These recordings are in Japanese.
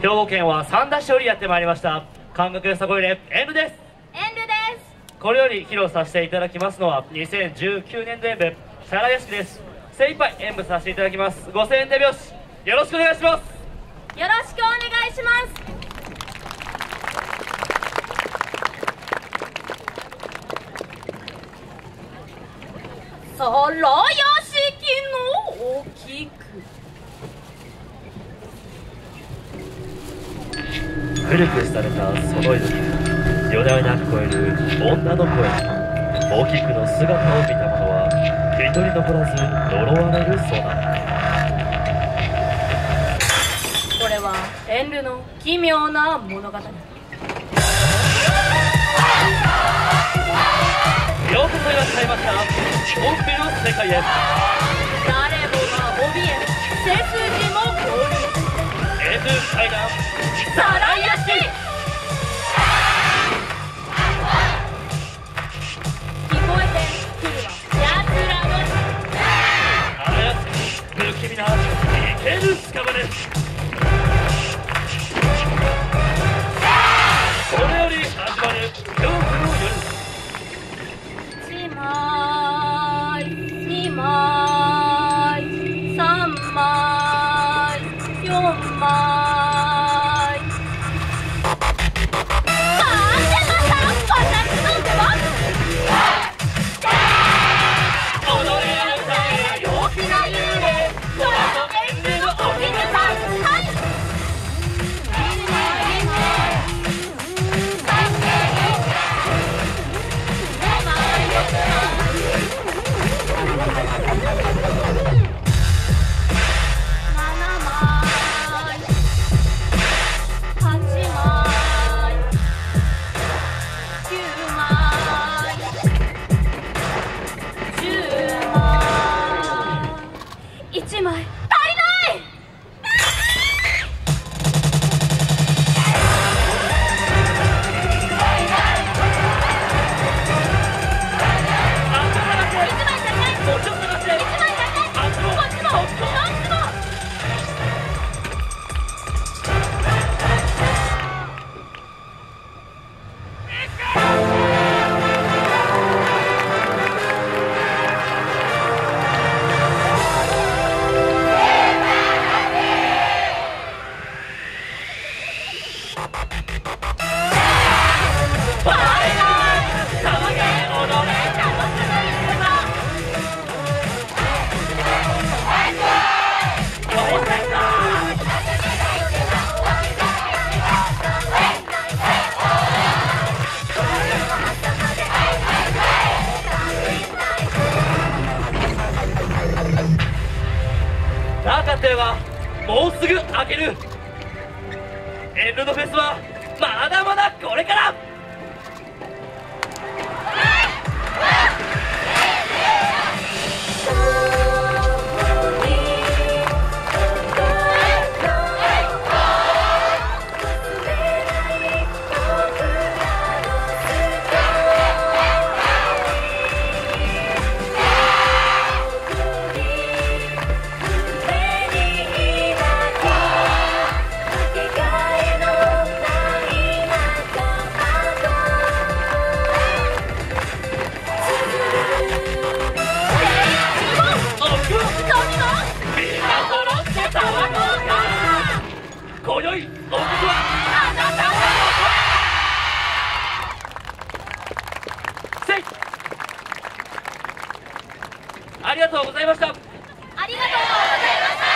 兵庫県は三田市よりやってまいりました。感覚よさこいでエンドです。エンルです。これより披露させていただきますのは2019年度演舞シャラ屋敷です。精一杯演舞させていただきます。5000円手拍子。よろしくお願いします。よろしくお願いします。そら屋敷の大きく古くされたその時夜な夜な聞こえる女の声大きくの姿を見た者は一人残らず呪われる。そうだこれはエンルの奇妙な物語。ようこそいらっしゃいました本編の世界へ誰もが怯え背筋も凍るエンド階段サラヤシ聞こえてくるわ奴らや。つ不気味な生ける1枚。なかったよがもうすぐ開ける。エンドのフェスはまだまだこれから。今宵お僕はあなたをせいありがとうございましたありがとうございました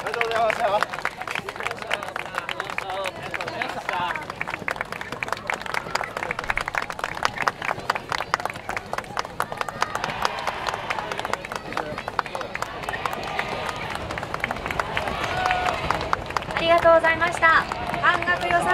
ありがとうございました。半額よさこい連